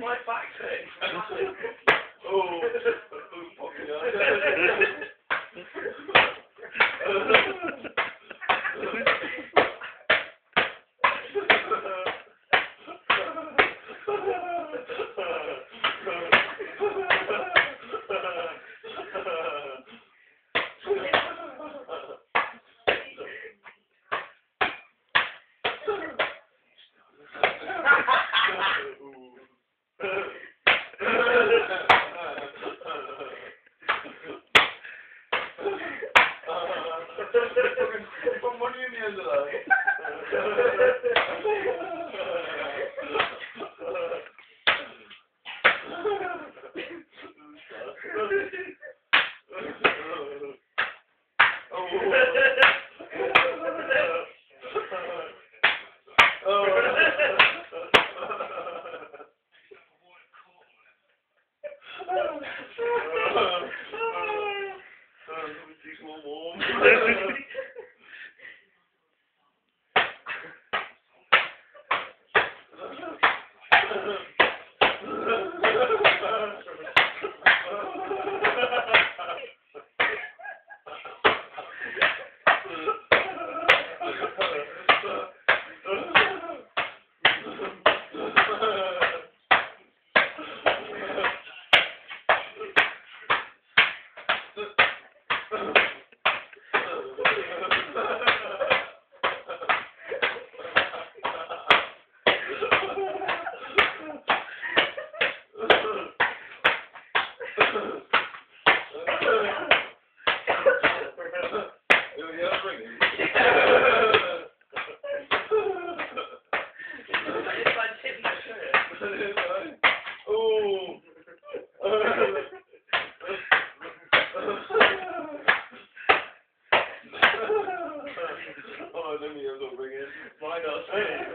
My hurting. Oh, who's popping money end of that. The shirt. Oh, let me have a ring in. Why not?